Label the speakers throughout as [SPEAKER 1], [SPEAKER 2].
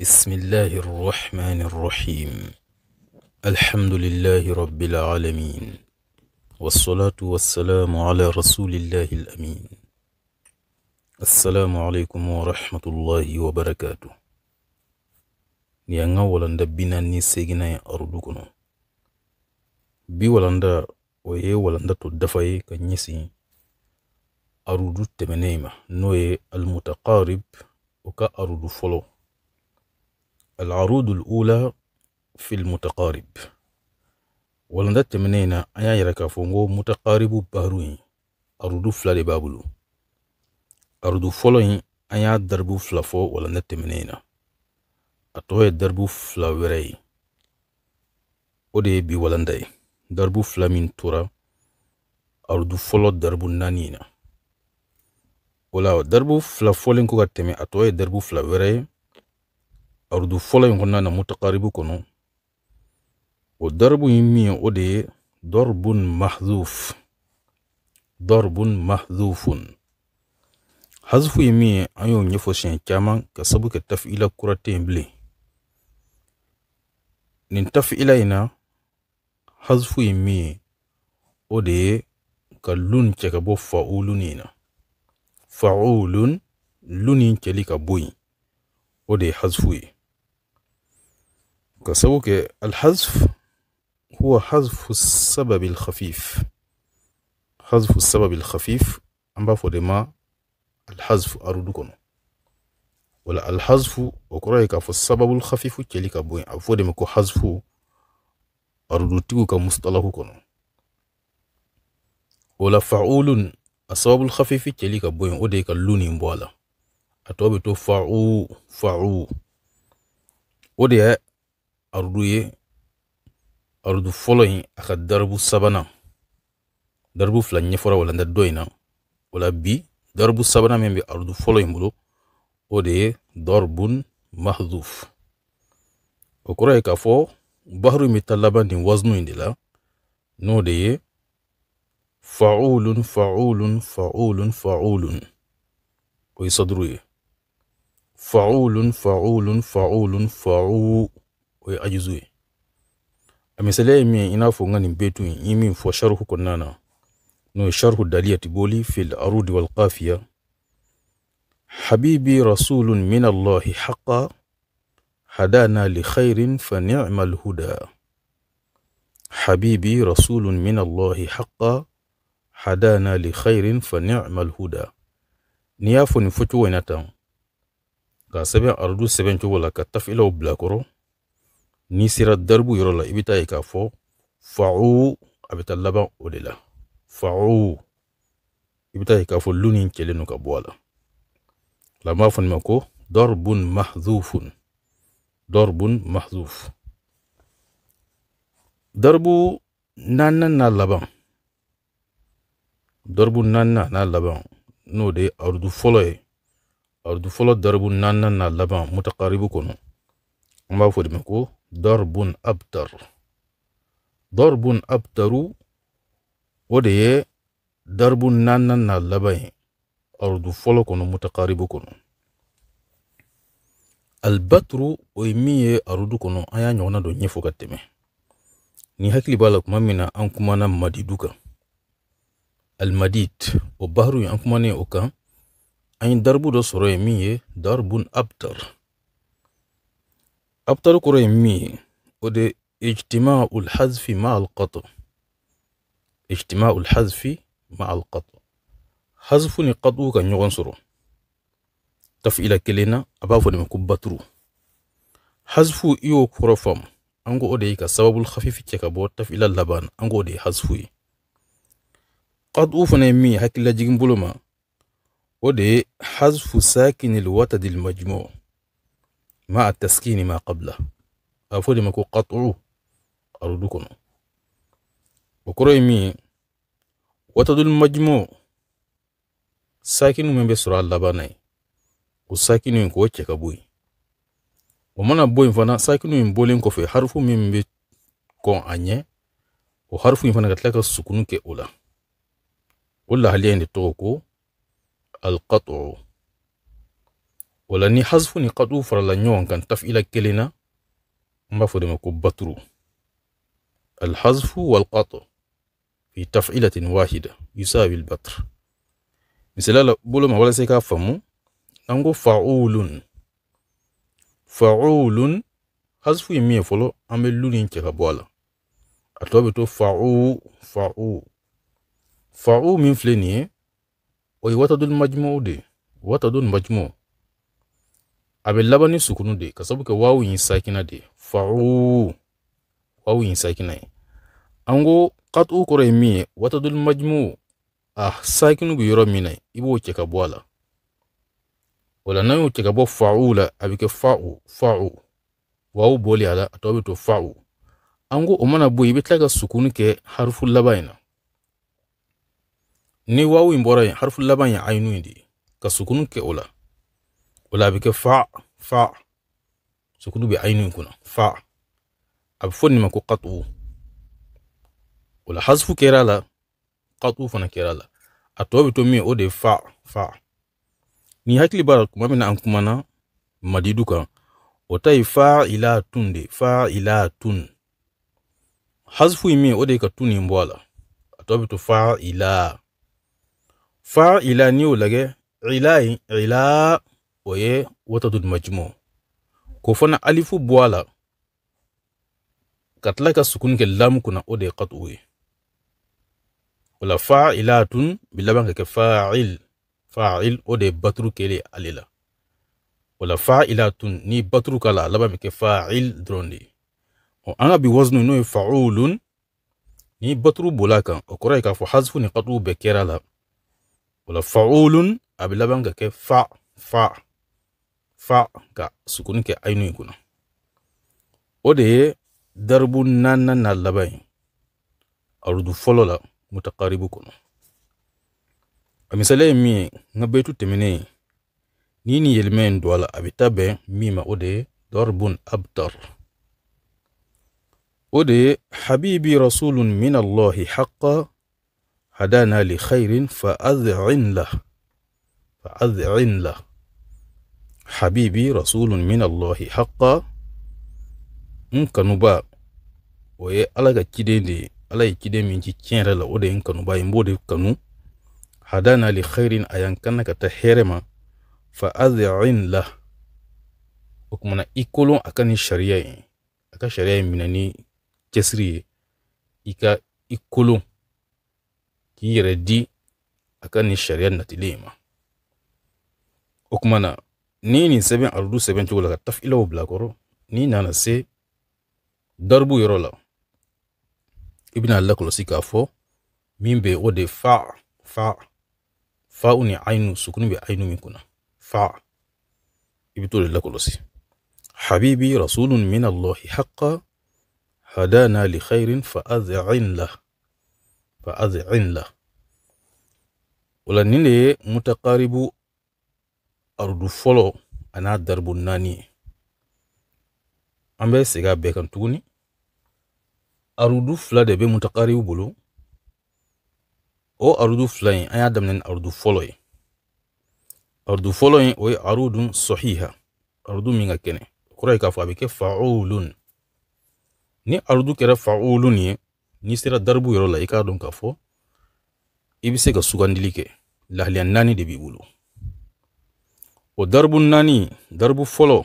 [SPEAKER 1] بسم الله الرحمن الرحيم. الحمد لله رب العالمين. والصلاة والسلام على رسول الله الأمين. السلام عليكم ورحمة الله وبركاته. نيانا ولندا بنا نسيغنا أردوكنا. بي ولندا ويه ولندا تدفعي كنيسي. أردو تمنيمة نوي المتقارب وكا أردو فلو. العروض الأولى في المتقارب. ولندا تمنينا أيا يركا فونغو متقارب بهروين. أردو فلا بابلو. أردو فلوين أيا دربو فلافو ولندا تمنينا أتوه دربو فلا وري. ودي بي ولنداي دربو فلا من تورا. أردو فلو دربو نانينا. ولا دربو فلا فولين كوغا تمي. أتوه دربو فلا وري. Kɔnɔna na mutakaribu kɔnɔ o darabu in min ye o de ye dɔrbun mahdhuf. Dɔrbun mahdhufun. Hazifu ye min ye an y'o ɲɛfɔ siɲɛ caman ka sabu kɛ tafiila kura tɛ yen bilen nin tafiila in na hazifu ye min ye o de ye ka lun cɛ ka bɔ fa'ulun in na fa'ulun lunin cɛli ka bɔ yen o de ye hazifu ye كسوك الحذف هو حذف السبب الخفيف. حذف السبب الخفيف أم بافو دما الحذف أرودكم ولا الحذف وكرايك السبب الخفيف كليك بوين أفو دما كو حذف أرودتيكو كمصطلحكم ولا فعول السبب الخفيف كليك بوين وديك اللوني مبوالا أتوبتو فعو فعو. ودي arudu ye arudu fɔlɔ in a ka darabu sabanan darabu fila ɲɛfɔra walanda dɔ in na o la bi darabu sabanan min bɛ arudu fɔlɔ in bolo o de ye darbun mahduf o kɔrɔ ye k'a fɔ bahru in bɛ taa laban nin waznu in de la n'o de ye fa'ulun fa'ulun fa'ulun fa'ulun o ye saduru ye fa'ulun fa'ulun fa'ulun fa'u o ye ajuzu ye a misaliya ye min ye i n'a fɔ n ka nin betu in i min fɔ sharhu kɔnɔna na n'o ye sharhu daliyati boli fil arudi wal qafiya حبيبي رسول من الله حقا هدانا لخير فنعم الهدى حبيبي رسول من الله حقا هدانا لخير فنعم الهدى نيافو نفتو وينتا كاسبين أردو سبين ولا كتفئلو بلاكورو ka bɔ a la la b'a fɔ nin ma ko darbun mahdhufun darbun mahdhuf daribu naaninan n'a laban daribu naaninan n'a laban n'o de ye arudu fɔlɔ ye arudu fɔlɔ daribu naaninan n'a laban mutakaribu kɔnɔ an b'a fɔ de ma ko darbun abtar. Darbun abtaru wo de ye darbu nanan na laban ye arudu fɔlɔ kɔnɔ mutakaribu kɔnɔ albatru o ye min ye arudu kɔnɔ an y'a ɲɔgɔnna dɔ ɲɛfɔ ka tɛmɛ ni hakili b'a la kuma min na an kumana madidu kan almadid o bahru an kumanen o kan an ye darbu dɔ sɔrɔ ye min ye darbun abtar. أبطل قرأ مي ودي اجتماع الحذف مع القطع. اجتماع الحذف مع القطع. حذف نقطع كان يغنصر. تفعيل كلنا أبافو نمكو بطرو. حذف إيو كرفم. أنغو أودي كسبب الخفيف تكبو تفعيل اللبان. أنغو أودي حذف قد فنا مي هكي لجيغن بولما ودي حذف ساكن الوتد المجموع. ma a taskini ma qabla. A fodima ko qat'u arudu kono o koro ye min ye watadul majmu sakinu min be sɔrɔ a labana ye o sakinu in k'o cɛ ka bo yen o mana bo yen fana sakinu in bolen kɔfɛ harifu min be kɔn a ɲɛ o harifu in fana ka tila ka sukunu kɛ o la o lahaliya in de tɔgɔ ko alqat'u wala ni hazfu ni qat'u farala ɲɔgɔn kan taf'ila kelen na an b'a fɔ de الحذف والقطع في تفعيلة واحدة يساوي البتر مثلا بولو ما ولا سيكا فمو نقول فعول فعول حذف يمي فلو أمي لولين كيكا بوالا. أتوبي تو فعو فعو. فعو من فليني وي وتدو المجموع دي وتدو المجموع a bɛ laban ni sukunu de ka sabu kɛ wawu in sakina de ye. Fa'u wawu sakina ye. An ko qat'u kɔrɔ ye min ye watadul majmu a sakinu bɛ yɔrɔ min na i b'o cɛ ka bɔ a la. O n'an y'o cɛ ka bɔ fa'u la a bɛ kɛ fa'u fa'u. Wawu bɔli a la a tɔ bɛ to fa'u. An ko o mana bɔ yen i bɛ tila ka sukuni kɛ harifu laban in na. Ni wawu in bɔra yen harifu laban ye ayinu in de ye. Ka sukuni kɛ o la. Kera la a tɔ bɛ to min o de fa fa ni hakili b'a la kuma min na an kumana madidu kan o ta ye fa ila tun de fa ila tun hasfu ye min o de ka tun nin bɔ a la a tɔ bɛ to fa ila fa ila ni y'o lagɛ ila ye ila o ye watadul majmu. Ko fana alifu bɔ a la ka tila ka sukuni kɛ lamu kunna o de ye qatu ye wala fa'ilatun bi laban ka kɛ fa'il. Fa'il o de ye baturu kele ale la wala fa'ilatun ni baturu kala laban bɛ kɛ fa'il dɔrɔn de ɔ an ka bi waznu n'o ye fa'ulun ni baturu bola kan o kɔrɔ ye k'a fɔ hasfu ni qatu bɛɛ kɛra la. Wala fa'ulun a bɛ laban ka kɛ fa fa fa ka sukuni kɛ ayinu in kunna o de ye daribu naaninan na laban arudu fɔlɔ la mutaqaribu kono a misaliya ye min ye n ka bɛtu tɛmɛnen ni ni yɛlɛmɛ in don a la a ma o de darbun abtar o de habibi rasulun min allahi haqa hadana li khairin fa ad'in lah fa ad'in lah habibi rasulun min allahi haqa n kanuba o ye ala ka ciden de ye ala ye ciden min ci tiɲɛ yɛrɛ la o de ye n kanuba ye n b'o de kanu. Hadana li khairin a y'an kana ka taa hɛrɛ ma. Fa adhin la o kumana i kolon a ka ni sariya ye. A ka sariya ye minɛ ni cɛsiri ye. I ka i kolon k'i yɛrɛ di a ka ni sariya natilen ma. O kumana ni nin sɛbɛn arudu sɛbɛn cogo la ka tafilaw bila kɔrɔ ni nana se daribu yɔrɔ la i bɛna lakɔlɔsi k'a fɔ min bɛ o de fa fa fa ni ayinu sukuni bɛ ayinu min kunna fa i bɛ t'o de lakɔlɔsi habibi rasulun min allahi haqa hadana li khairin fa adhin la fa adhin la wala nin de ye mutakaribu arudu fɔlɔ a n'a daribu naani. Ye an bɛ segin a bɛɛ kan tuguni. Arudu fila de bɛ mutakaribu bolo. O arudu fila in an y'a daminɛ ni arudu fɔlɔ ye. Arudu fɔlɔ in o ye arudun sɔhiha arudu min ka kɛnɛ. O kɔrɔ ye k'a fɔ a bɛ kɛ fa'ulun. Ni arudu kɛra fa'ulun ye n'i sera daribu yɔrɔ la i k'a dɔn k'a fɔ i bɛ se ka sugandili kɛ. Lahaliya naani de b'i bolo o daribu naani daribu fɔlɔ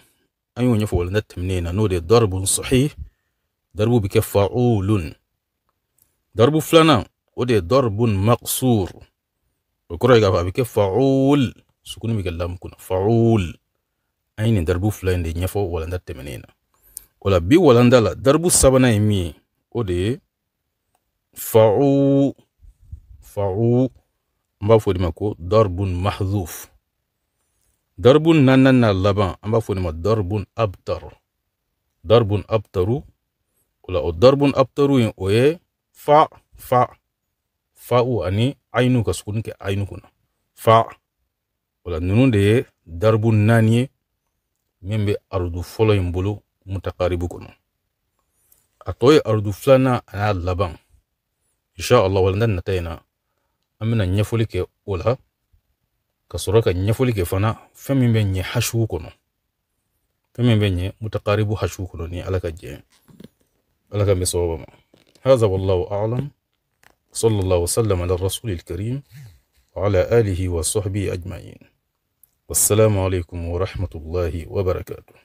[SPEAKER 1] an y'o ɲɛfɔ walanda tɛmɛnen na n'o de ye daribun sahih darbu bi kɛ fa'ulun darbu filanan o de ye darbun maqsur o kɔrɔ ye k'a fɔ a bɛ kɛ fa'ul sukuni bɛ kɛ lamu kunna fa'ul an ye nin darbu fila in de ɲɛfɔ walanda tɛmɛnen na o la bi walanda la darbu sabanan ye min ye o de ye fa'u fa'u an b'a fɔ de ma ko darbun mahdhuf darbun nanan na laban an b'a fɔ ma darbun abtar. Darbun abtaru ola o darbun abtaru yin o ye fa fa fa'u ani ayinu ka sukuni kɛ ayinu kunna fa ola ninnu de ye darbu naani ye min bɛ arudu fɔlɔ in bolo mutakaribu kɔnɔ a tɔ ye arudu filanan a n'a laban. Insha allah walanda nata in na an bɛna ɲɛfɔli kɛ o la. Ka sɔrɔ ka ɲɛfɔli kɛ fana fɛn min bɛ ɲɛ hasiw kɔnɔ fɛn min bɛ ɲɛ mutakaribu hasiw kɔnɔ ni ala ka jɛ ala ka bɛ sababa ma هذا والله أعلم صلى الله وسلم على الرسول الكريم وعلى آله وصحبه أجمعين والسلام عليكم ورحمة الله وبركاته